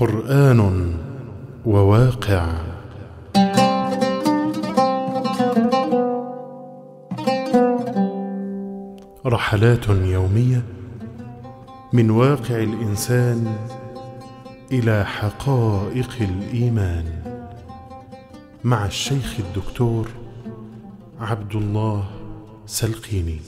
قرآن وواقع. رحلات يومية من واقع الإنسان إلى حقائق الإيمان مع الشيخ الدكتور عبد الله سلقيني.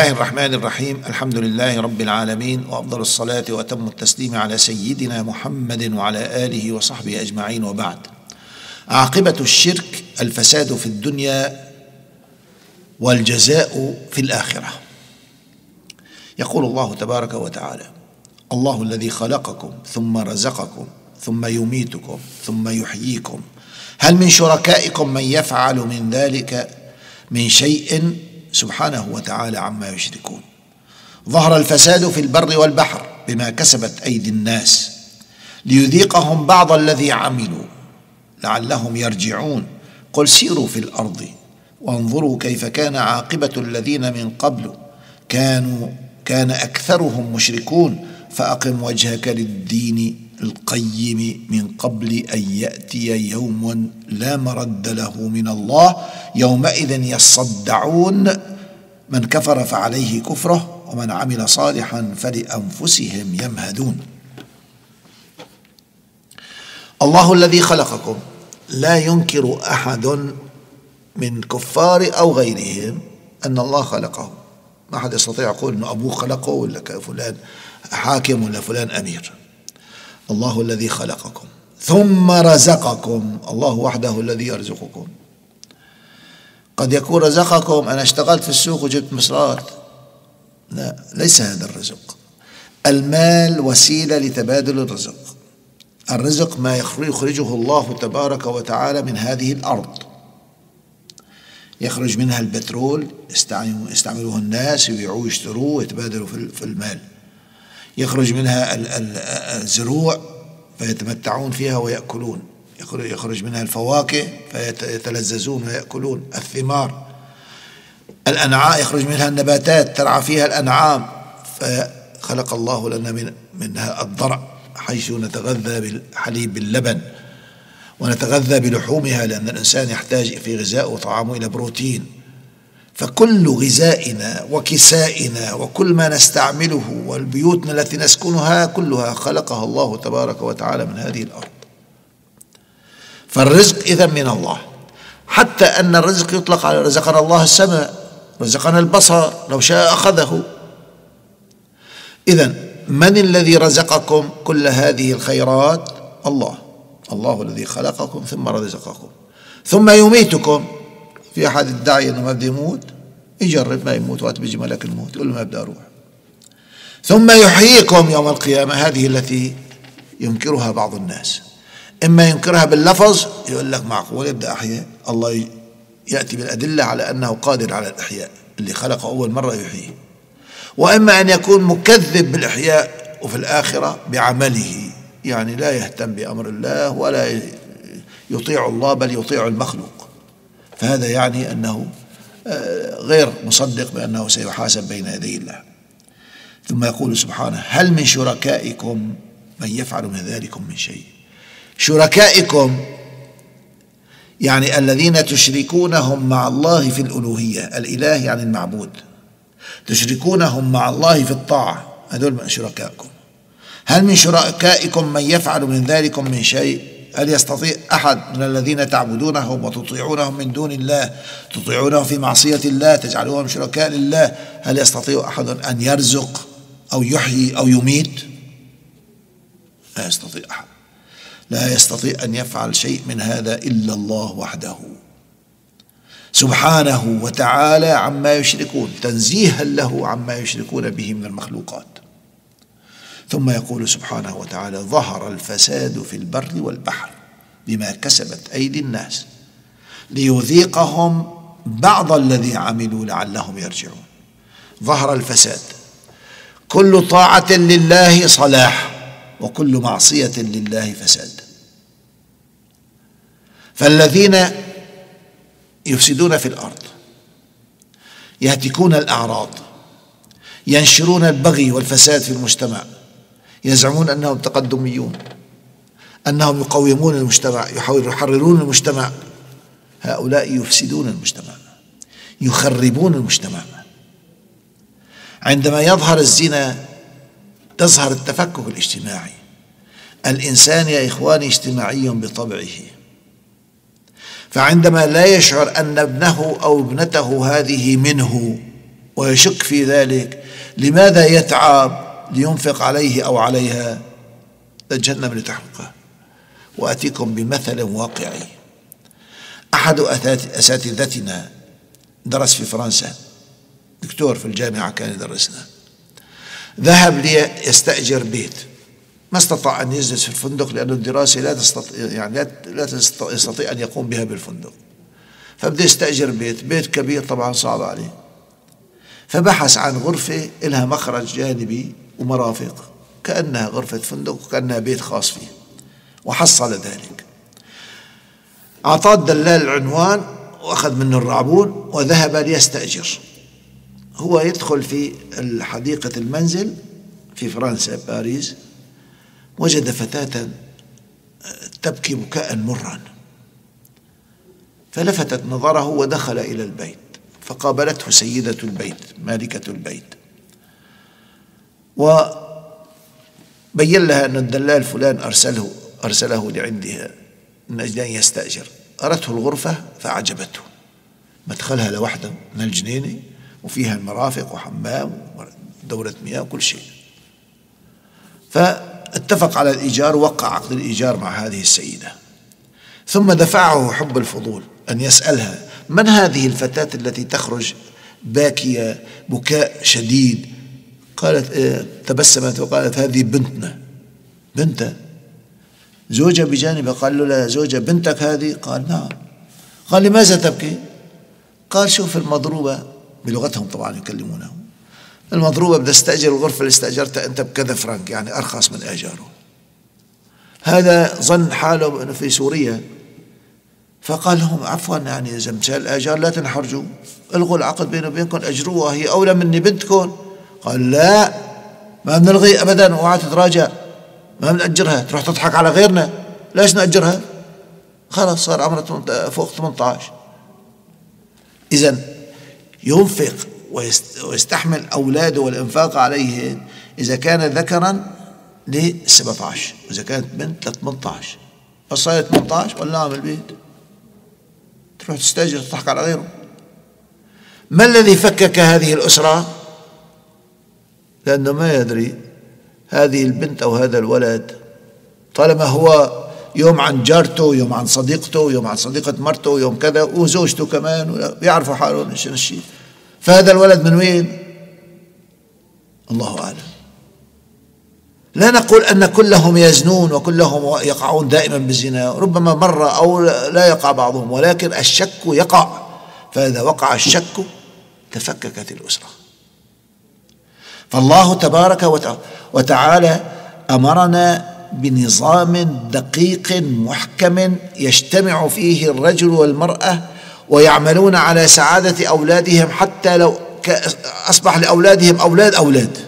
الله الرحمن الرحيم الحمد لله رب العالمين وافضل الصلاه واتم التسليم على سيدنا محمد وعلى اله وصحبه اجمعين وبعد عاقبه الشرك الفساد في الدنيا والجزاء في الاخره يقول الله تبارك وتعالى الله الذي خلقكم ثم رزقكم ثم يميتكم ثم يحييكم هل من شركائكم من يفعل من ذلك من شيء سبحانه وتعالى عما يشركون. ظهر الفساد في البر والبحر بما كسبت أيدي الناس ليذيقهم بعض الذي عملوا لعلهم يرجعون. قل سيروا في الأرض وانظروا كيف كان عاقبة الذين من قبل. كانوا كان أكثرهم مشركون. فأقم وجهك للدين القيم من قبل أن يأتي يوم لا مرد له من الله يومئذ يصدعون من كفر فعليه كفره ومن عمل صالحا فلأنفسهم يمهدون. الله الذي خلقكم لا ينكر أحد من كفار أو غيرهم أن الله خلقه. ما حد يستطيع يقول إنه أبوه خلقه ولا فلان حاكم ولا فلان أمير. الله الذي خلقكم ثم رزقكم الله وحده الذي يرزقكم. قد يكون رزقكم أنا اشتغلت في السوق وجبت مصرات. لا ليس هذا الرزق. المال وسيلة لتبادل الرزق. الرزق ما يخرجه الله تبارك وتعالى من هذه الأرض. يخرج منها البترول يستعملوه الناس يبيعوه ويشتروه ويتبادلوا في المال. يخرج منها الزروع فيتمتعون فيها ويأكلون. يخرج منها الفواكه فيتلذذون ويأكلون. الثمار الأنعام يخرج منها النباتات ترعى فيها الأنعام. فخلق الله لنا من منها الضرع حيث نتغذى بالحليب باللبن ونتغذى بلحومها لأن الإنسان يحتاج في غذائه وطعامه إلى بروتين. فكل غذائنا وكسائنا وكل ما نستعمله والبيوتنا التي نسكنها كلها خلقها الله تبارك وتعالى من هذه الأرض. فالرزق إذا من الله. حتى أن الرزق يطلق على رزقنا الله السماء رزقنا البصر لو شاء أخذه. اذا من الذي رزقكم كل هذه الخيرات؟ الله. الله الذي خلقكم ثم رزقكم. ثم يميتكم. في أحد ادعي إنه ما بده يموت يجرب ما يموت وقت بيجي ملك الموت يقول له ما بدي أروح. ثم يحييكم يوم القيامة هذه التي ينكرها بعض الناس. إما ينكرها باللفظ يقول لك معقول يبدأ أحياء. الله يأتي بالأدلة على أنه قادر على الإحياء اللي خلقه أول مرة يحييه. وإما أن يكون مكذب بالإحياء وفي الآخرة بعمله يعني لا يهتم بأمر الله ولا يطيع الله بل يطيع المخلوق. فهذا يعني أنه غير مصدق بأنه سيحاسب بين يدي الله. ثم يقول سبحانه هل من شركائكم من يفعل من ذلكم من شيء؟ شركائكم يعني الذين تشركونهم مع الله في الألوهية الإله يعني المعبود. تشركونهم مع الله في الطاعة هذول من شركائكم. هل من شركائكم من يفعل من ذلكم من شيء؟ هل يستطيع أحد من الذين تعبدونهم وتطيعونهم من دون الله تطيعونهم في معصية الله تجعلوهم شركاء لله هل يستطيع أحد أن يرزق أو يحيي أو يميت؟ لا يستطيع أحد. لا يستطيع أن يفعل شيء من هذا إلا الله وحده. سبحانه وتعالى عما يشركون تنزيها له عما يشركون به من المخلوقات. ثم يقول سبحانه وتعالى ظهر الفساد في البر والبحر بما كسبت أيدي الناس ليذيقهم بعض الذي عملوا لعلهم يرجعون. ظهر الفساد. كل طاعة لله صلاح وكل معصية لله فساد. فالذين يفسدون في الأرض يهتكون الأعراض ينشرون البغي والفساد في المجتمع يزعمون أنهم تقدميون أنهم يقومون المجتمع يحررون المجتمع. هؤلاء يفسدون المجتمع يخربون المجتمع. عندما يظهر الزنا تظهر التفكك الاجتماعي. الإنسان يا إخواني اجتماعي بطبعه. فعندما لا يشعر أن ابنه أو ابنته هذه منه ويشك في ذلك لماذا يتعب؟ لينفق عليه أو عليها. تجنب لتحققه وأتيكم بمثل واقعي. أحد أساتذتنا درس في فرنسا. دكتور في الجامعة كان يدرسنا. ذهب ليستأجر بيت. ما استطاع أن يجلس في الفندق لأن الدراسة لا تستطيع يعني لا يستطيع أن يقوم بها بالفندق. فبده يستأجر بيت. بيت كبير طبعا صعب عليه. فبحث عن غرفة لها مخرج جانبي. ومرافق كأنها غرفة فندق وكأنها بيت خاص فيه وحصل ذلك. أعطاه الدلال العنوان وأخذ منه الرعبون وذهب ليستأجر. هو يدخل في حديقة المنزل في فرنسا باريس وجد فتاة تبكي بكاء مرا فلفتت نظره ودخل إلى البيت فقابلته سيدة البيت مالكة البيت. وبين لها أن الدلال فلان أرسله أرسله لعندها من أجل أن يستأجر. أرته الغرفة فأعجبته. مدخلها لوحده من الجنينة وفيها المرافق وحمام ودورة مياه وكل شيء. فاتفق على الإيجار ووقع عقد الإيجار مع هذه السيدة. ثم دفعه حب الفضول أن يسألها من هذه الفتاة التي تخرج باكية بكاء شديد قالت إيه تبسمت وقالت هذه بنتنا. بنتها زوجة بجانبه قال له لا بنتك هذه. قال نعم. قال لماذا تبكي؟ قال شوف المضروبة. بلغتهم طبعا يكلمونه المضروبة بدها استأجر الغرفة اللي استأجرتها أنت بكذا فرنك يعني أرخص من إيجاره. هذا ظن حاله أنه في سوريا. فقال لهم عفوا يعني إذا مشان الإيجار لا تنحرجوا. الغوا العقد بيني وبينكم أجروها هي أولى مني بنتكم. قال لا ما بنلغي أبدا اوعى تتراجع. ما بنأجرها تروح تضحك على غيرنا. ليش نأجرها؟ خلاص صار عمرها فوق 18 إذا ينفق ويستحمل أولاده والإنفاق عليهم إذا كان ذكرا ل 17 وإذا كانت بنت ل 18 بس صارت 18 ولا عامل البيت؟ تروح تستأجر تضحك على غيره. ما الذي فكك هذه الأسرة؟ لأنه ما يدري هذه البنت أو هذا الولد. طالما هو يوم عن جارته يوم عن صديقته يوم عن صديقة مرته يوم كذا وزوجته كمان بيعرفوا حالهم إيش الشيء فهذا الولد من وين؟ الله أعلم. لا نقول أن كلهم يزنون وكلهم يقعون دائما بالزنا. ربما مرة أو لا يقع بعضهم ولكن الشك يقع. فإذا وقع الشك تفككت الأسرة. فالله تبارك وتعالى أمرنا بنظام دقيق محكم يجتمع فيه الرجل والمرأة ويعملون على سعادة أولادهم حتى لو أصبح لأولادهم أولاد أولاد.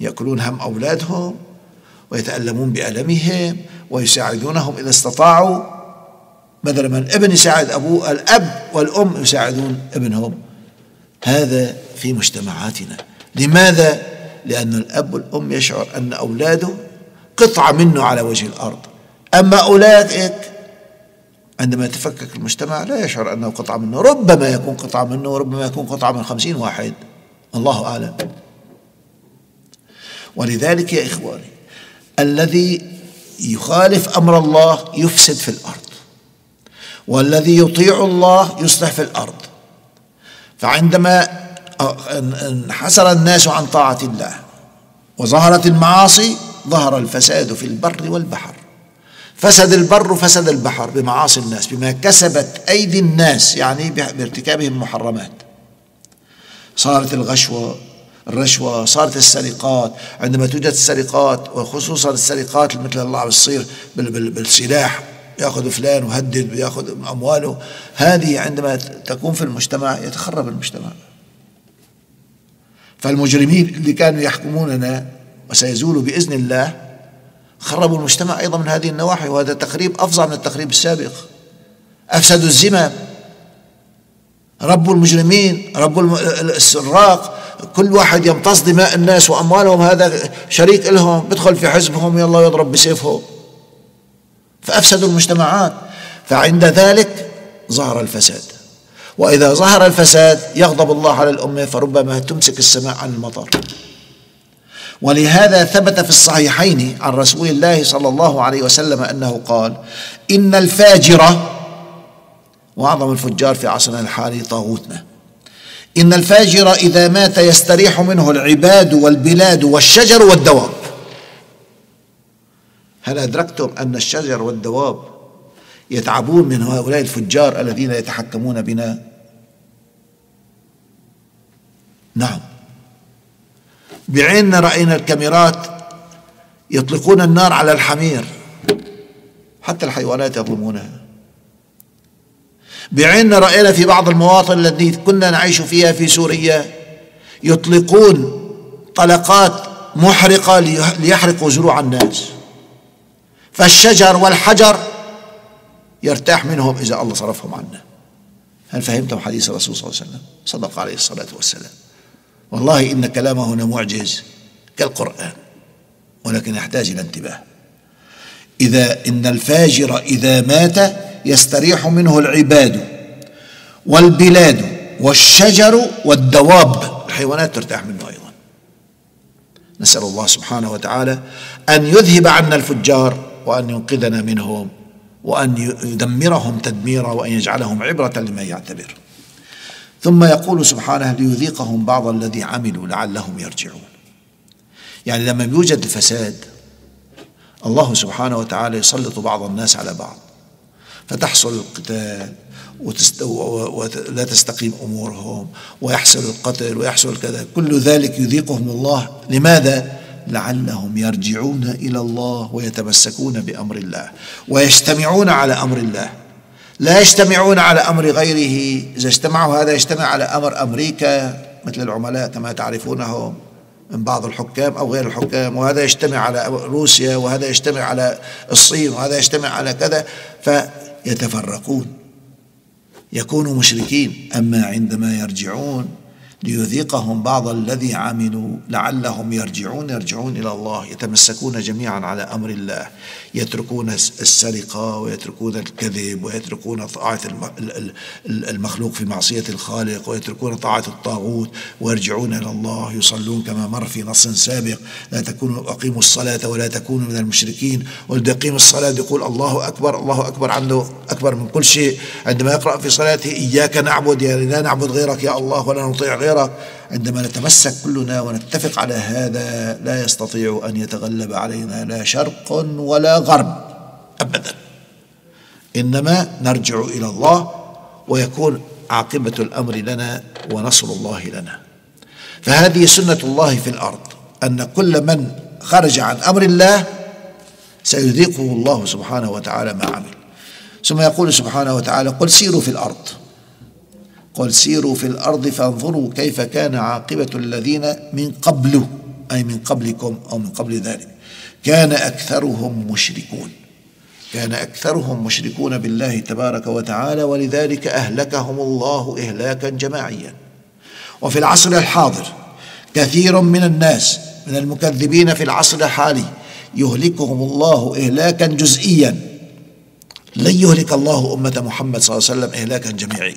يأكلون هم أولادهم ويتألمون بألمهم ويساعدونهم إذا استطاعوا. بدل ما الابن يساعد أبوه الأب والأم يساعدون ابنهم. هذا في مجتمعاتنا. لماذا؟ لأن الأب والأم يشعر أن أولاده قطعة منه على وجه الأرض. أما أولئك عندما يتفكك المجتمع لا يشعر أنه قطعة منه. ربما يكون قطعة منه وربما يكون قطعة من خمسين واحد. الله أعلم. ولذلك يا إخواني الذي يخالف أمر الله يفسد في الأرض والذي يطيع الله يصلح في الأرض. فعندما انحسر الناس عن طاعة الله وظهرت المعاصي ظهر الفساد في البر والبحر. فسد البر فسد البحر بمعاصي الناس بما كسبت أيدي الناس يعني بارتكابهم محرمات. صارت الغشوة الرشوة صارت السرقات. عندما توجد السرقات وخصوصا السرقات مثل الله بتصير بالسلاح يأخذ فلان وهدد وياخذ أمواله. هذه عندما تكون في المجتمع يتخرب المجتمع. فالمجرمين اللي كانوا يحكموننا وسيزولوا بإذن الله خربوا المجتمع أيضا من هذه النواحي وهذا تخريب أفظع من التخريب السابق. افسدوا الزمام ربوا المجرمين ربوا السراق كل واحد يمتص دماء الناس وأموالهم هذا شريك لهم. بدخل في حزبهم يلا يضرب بسيفه فأفسدوا المجتمعات. فعند ذلك ظهر الفساد. وإذا ظهر الفساد يغضب الله على الأمة فربما تمسك السماء عن المطر. ولهذا ثبت في الصحيحين عن رسول الله صلى الله عليه وسلم أنه قال إن الفاجر وأعظم الفجار في عصرنا الحالي طاغوتنا. إن الفاجر إذا مات يستريح منه العباد والبلاد والشجر والدواب. هل أدركتم أن الشجر والدواب يتعبون من هؤلاء الفجار الذين يتحكمون بنا؟ نعم. بعيننا رأينا الكاميرات يطلقون النار على الحمير. حتى الحيوانات يظلمونها بعيننا رأينا في بعض المواطن التي كنا نعيش فيها في سوريا يطلقون طلقات محرقة ليحرقوا زروع الناس. فالشجر والحجر يرتاح منهم إذا الله صرفهم عنا. هل فهمتم حديث الرسول صلى الله عليه وسلم؟ صدق عليه الصلاة والسلام. والله إن كلامه هنا معجز كالقرآن ولكن يحتاج إلى انتباه. إذا إن الفاجر إذا مات يستريح منه العباد والبلاد والشجر والدواب. الحيوانات ترتاح منه أيضا. نسأل الله سبحانه وتعالى أن يذهب عنا الفجار وأن ينقذنا منهم وأن يدمرهم تدميرا وأن يجعلهم عبرة لمن يعتبر. ثم يقول سبحانه ليذيقهم بعض الذي عملوا لعلهم يرجعون. يعني لما يوجد الفساد الله سبحانه وتعالى يسلط بعض الناس على بعض. فتحصل القتال. ولا تستقيم أمورهم ويحصل القتل ويحصل كذا. كل ذلك يذيقهم الله. لماذا؟ لعلهم يرجعون إلى الله ويتمسكون بأمر الله ويجتمعون على أمر الله. لا يجتمعون على أمر غيره. إذا اجتمعوا هذا يجتمع على أمر أمريكا مثل العملاء كما تعرفونهم من بعض الحكام أو غير الحكام. وهذا يجتمع على روسيا وهذا يجتمع على الصين وهذا يجتمع على كذا. فيتفرقون يكونوا مشركين. أما عندما يرجعون ليذيقهم بعض الذي عملوا لعلهم يرجعون يرجعون إلى الله يتمسكون جميعا على أمر الله يتركون السرقة ويتركون الكذب ويتركون طاعة المخلوق في معصية الخالق ويتركون طاعة الطاغوت ويرجعون إلى الله يصلون كما مر في نص سابق لا تكونوا أقيموا الصلاة ولا تكونوا من المشركين. والذي يقيم الصلاة. يقول الله أكبر الله أكبر عنده أكبر من كل شيء. عندما يقرأ في صلاته إياك نعبد يعني لا نعبد غيرك يا الله ولا نطيع غيرك. غيره عندما نتمسك كلنا ونتفق على هذا لا يستطيع أن يتغلب علينا لا شرق ولا غرب ابدا. إنما نرجع إلى الله ويكون عاقبة الأمر لنا ونصر الله لنا. فهذه سنة الله في الأرض أن كل من خرج عن أمر الله سيذيقه الله سبحانه وتعالى ما عمل. ثم يقول سبحانه وتعالى قل سيروا في الأرض. قل سيروا في الأرض فانظروا كيف كان عاقبة الذين من قبل أي من قبلكم أو من قبل ذلك. كان أكثرهم مشركون. كان أكثرهم مشركون بالله تبارك وتعالى ولذلك أهلكهم الله إهلاكا جماعيا. وفي العصر الحاضر كثير من الناس من المكذبين في العصر الحالي يهلكهم الله إهلاكا جزئيا. لن يهلك الله أمة محمد صلى الله عليه وسلم إهلاكا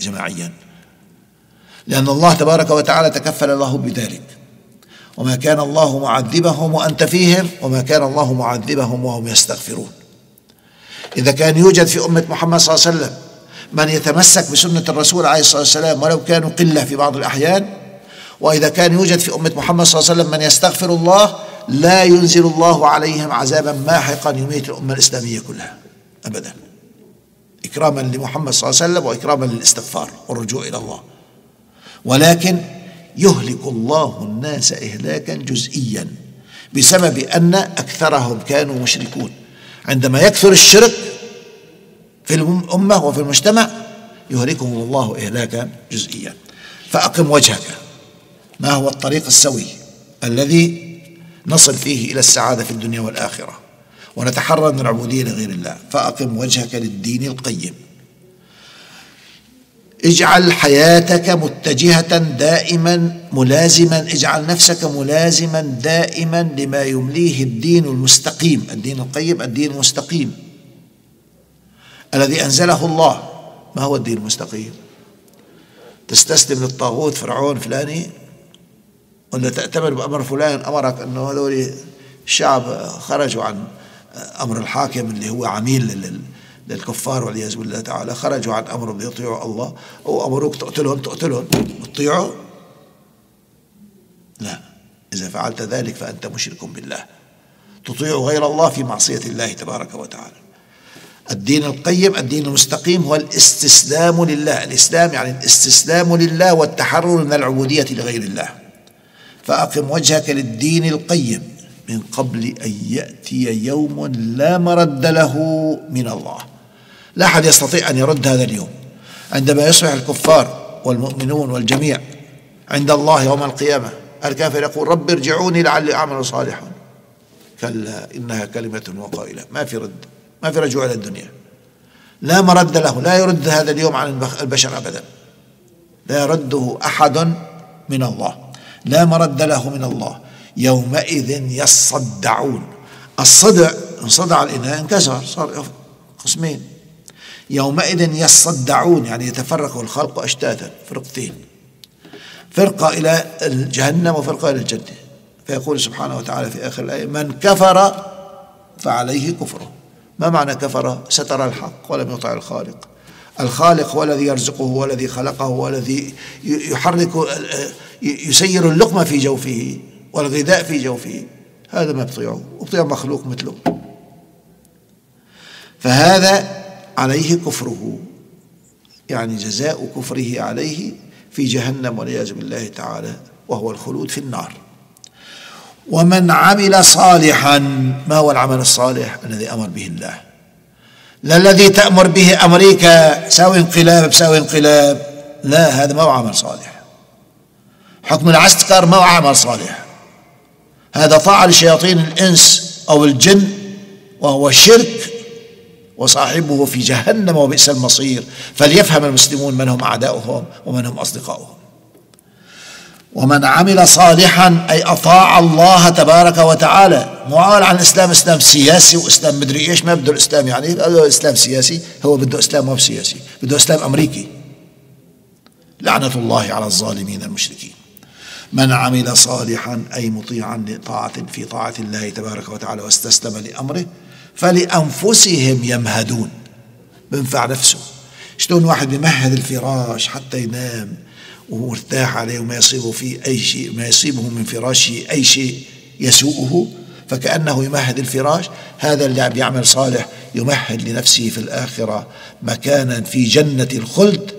جماعيا. لأن الله تبارك وتعالى تكفل له بذلك. وما كان الله معذبهم وأنت فيهم وما كان الله معذبهم وهم يستغفرون. إذا كان يوجد في أمة محمد صلى الله عليه وسلم من يتمسك بسنة الرسول عليه الصلاة والسلام ولو كانوا قلة في بعض الأحيان وإذا كان يوجد في أمة محمد صلى الله عليه وسلم من يستغفر الله لا ينزل الله عليهم عذابا ماحقا يميت الأمة الإسلامية كلها. أبدا. إكراما لمحمد صلى الله عليه وسلم وإكراما للاستغفار والرجوع إلى الله. ولكن يهلك الله الناس إهلاكا جزئيا بسبب أن أكثرهم كانوا مشركون. عندما يكثر الشرك في الأمة وفي المجتمع يهلكهم الله إهلاكا جزئيا. فأقم وجهك. ما هو الطريق السوي الذي نصل فيه إلى السعادة في الدنيا والآخرة؟ ونتحرر من العبودية لغير الله. فأقم وجهك للدين القيم. اجعل حياتك متجهة دائما ملازما اجعل نفسك ملازما دائما لما يمليه الدين المستقيم. الدين القيم الدين المستقيم. الذي أنزله الله. ما هو الدين المستقيم؟ تستسلم للطاغوت فرعون فلاني؟ ولا تأتمر بأمر فلان؟ أمرك أنه هذول الشعب خرجوا عن أمر الحاكم اللي هو عميل للكفار والعياذ بالله تعالى. خرجوا عن أمر بيطيعوا الله. أو أمروك تقتلهم تقتلهم. وتطيعوا لا. إذا فعلت ذلك فأنت مشرك بالله. تطيع غير الله في معصية الله تبارك وتعالى. الدين القيم الدين المستقيم هو الاستسلام لله. الإسلام يعني الاستسلام لله والتحرر من العبودية لغير الله. فأقم وجهك للدين القيم من قبل أن يأتي يوم لا مرد له من الله. لا أحد يستطيع أن يرد هذا اليوم. عندما يصبح الكفار والمؤمنون والجميع عند الله يوم القيامة الكافر يقول رب ارجعوني لعلي أعمل صالحا. كلا إنها كلمة وقائلة. ما في رد ما في رجوع إلى الدنيا. لا مرد له لا يرد هذا اليوم عن البشر أبدا. لا يرده أحد من الله. لا مرد له من الله. يومئذ يصدعون. الصدع انصدع الإناء انكسر صار قسمين. يومئذ يصدعون يعني يتفرق الخلق أشتاتا فرقتين. فرقة إلى جهنم وفرقة إلى الجنة. فيقول سبحانه وتعالى في آخر الآية من كفر فعليه كفره. ما معنى كفر؟ ستر الحق ولم يطع الخالق. الخالق هو الذي يرزقه هو الذي خلقه هو الذي يحرك يسير اللقمة في جوفه والغذاء في جوفه. هذا ما بطيعه وبطيع مخلوق مثله. فهذا عليه كفره يعني جزاء كفره عليه في جهنم والعياذ بالله تعالى وهو الخلود في النار. ومن عمل صالحا ما هو العمل الصالح؟ الذي أمر به الله. لا الذي تأمر به أمريكا ساوي انقلاب بساوي انقلاب. لا هذا ما هو عمل صالح. حكم العسكر ما هو عمل صالح. هذا طاعه لشياطين الإنس أو الجن وهو شرك وصاحبه في جهنم وبئس المصير فليفهم المسلمون من هم أعداؤهم ومن هم أصدقاؤهم. ومن عمل صالحا أي أطاع الله تبارك وتعالى مو عن الإسلام إسلام سياسي وإسلام مدري إيش ما بده الإسلام يعني بده إسلام سياسي هو بده إسلام مو سياسي بده إسلام أمريكي. لعنة الله على الظالمين المشركين. من عمل صالحا أي مطيعا لطاعة في طاعة الله تبارك وتعالى واستسلم لأمره فلأنفسهم يمهدون. بنفع نفسه. شلون واحد بيمهد الفراش حتى ينام ومرتاح عليه وما يصيبه فيه أي شيء ما يصيبه من فراشه أي شيء يسوءه فكأنه يمهد الفراش. هذا اللي بيعمل صالح يمهد لنفسه في الآخرة مكانا في جنة الخلد.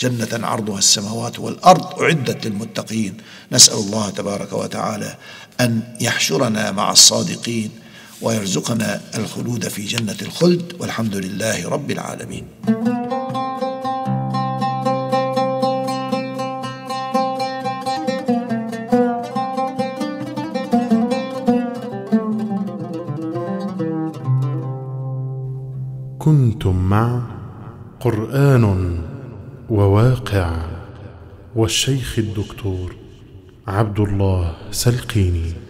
جنة عرضها السماوات والأرض أعدت للمتقين. نسأل الله تبارك وتعالى أن يحشرنا مع الصادقين ويرزقنا الخلود في جنة الخلد والحمد لله رب العالمين. كنتم مع قرآن وواقع والشيخ الدكتور عبد الله سلقيني.